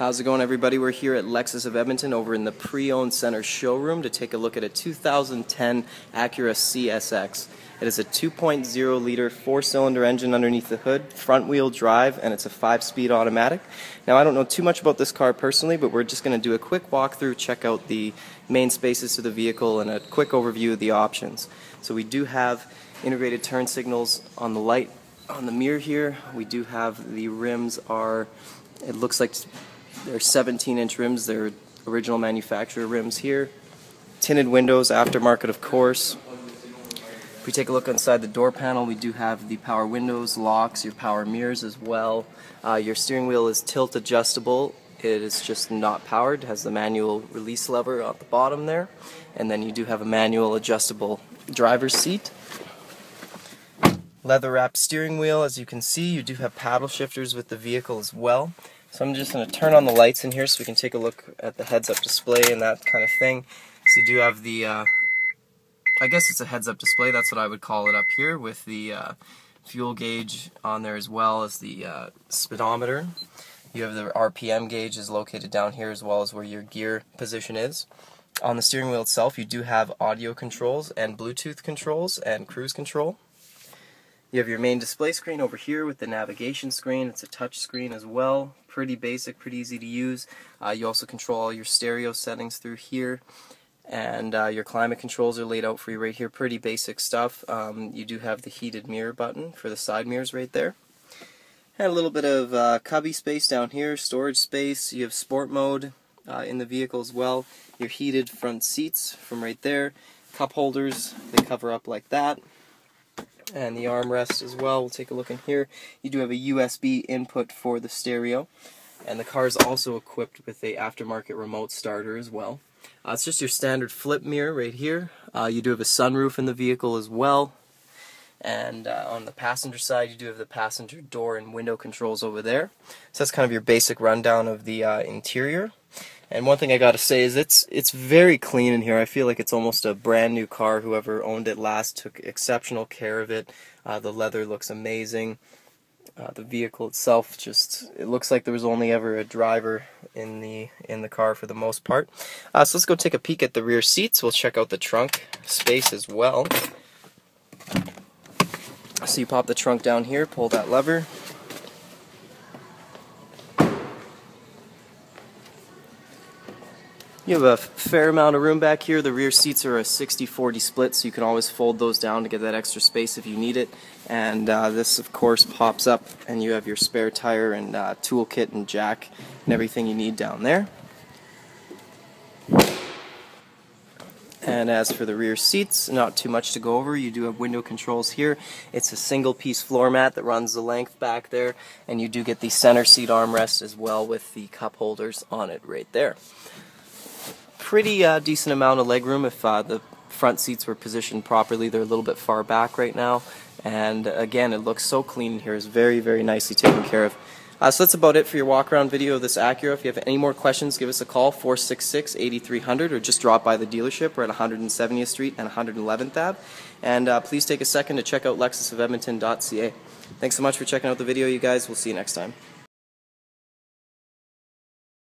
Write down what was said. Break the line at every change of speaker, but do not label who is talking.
How's it going, everybody? We're here at Lexus of Edmonton over in the pre-owned center showroom to take a look at a 2010 Acura CSX. It is a 2.0 liter four-cylinder engine underneath the hood, front-wheel drive, and it's a five-speed automatic. Now, I don't know too much about this car personally, but we're just going to do a quick walkthrough, check out the main spaces of the vehicle, and a quick overview of the options. So we do have integrated turn signals on the light on the mirror here. We do have the rims are, it looks like they're 17 inch rims, they're original manufacturer rims here. Tinted windows, aftermarket of course. If we take a look inside the door panel, we do have the power windows, locks, your power mirrors as well. Uh, your steering wheel is tilt adjustable. It is just not powered, it has the manual release lever at the bottom there. And then you do have a manual adjustable driver's seat. Leather wrapped steering wheel, as you can see, you do have paddle shifters with the vehicle as well. So I'm just going to turn on the lights in here so we can take a look at the heads-up display and that kind of thing. So you do have the, uh, I guess it's a heads-up display, that's what I would call it up here, with the uh, fuel gauge on there as well as the uh, speedometer. You have the RPM gauge is located down here as well as where your gear position is. On the steering wheel itself, you do have audio controls and Bluetooth controls and cruise control. You have your main display screen over here with the navigation screen. It's a touch screen as well. Pretty basic, pretty easy to use. Uh, you also control all your stereo settings through here. And uh, your climate controls are laid out for you right here. Pretty basic stuff. Um, you do have the heated mirror button for the side mirrors right there. And a little bit of uh, cubby space down here, storage space. You have sport mode uh, in the vehicle as well. Your heated front seats from right there. Cup holders, they cover up like that and the armrest as well. We'll take a look in here. You do have a USB input for the stereo, and the car is also equipped with a aftermarket remote starter as well. Uh, it's just your standard flip mirror right here. Uh, you do have a sunroof in the vehicle as well. And uh, on the passenger side, you do have the passenger door and window controls over there. So that's kind of your basic rundown of the uh, interior. And one thing I gotta say is it's it's very clean in here. I feel like it's almost a brand new car. Whoever owned it last took exceptional care of it. Uh, the leather looks amazing. Uh, the vehicle itself just it looks like there was only ever a driver in the in the car for the most part. Uh, so let's go take a peek at the rear seats. We'll check out the trunk space as well. So you pop the trunk down here, pull that lever, You have a fair amount of room back here. The rear seats are a 60-40 split, so you can always fold those down to get that extra space if you need it. And uh, this, of course, pops up, and you have your spare tire and uh, toolkit and jack and everything you need down there. And as for the rear seats, not too much to go over. You do have window controls here. It's a single piece floor mat that runs the length back there, and you do get the center seat armrest as well with the cup holders on it right there pretty uh, decent amount of legroom if uh, the front seats were positioned properly. They're a little bit far back right now. And again, it looks so clean in here. It's very, very nicely taken care of. Uh, so that's about it for your walk around video of this Acura. If you have any more questions, give us a call, 466-8300, or just drop by the dealership. We're at 170th Street and 111th Ave. And uh, please take a second to check out lexusofedmonton.ca. Thanks so much for checking out the video, you guys. We'll see you next time.